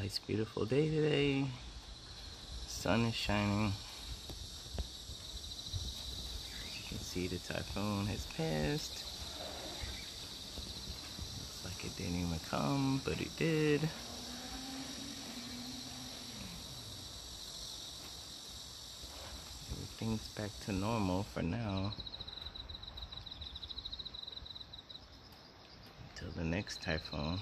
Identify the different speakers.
Speaker 1: Nice, beautiful day today. Sun is shining. You can see the typhoon has passed. Looks like it didn't even come, but it did. Everything's back to normal for now. Until the next typhoon.